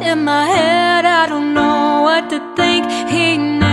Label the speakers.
Speaker 1: In my head I don't know what to think. He knows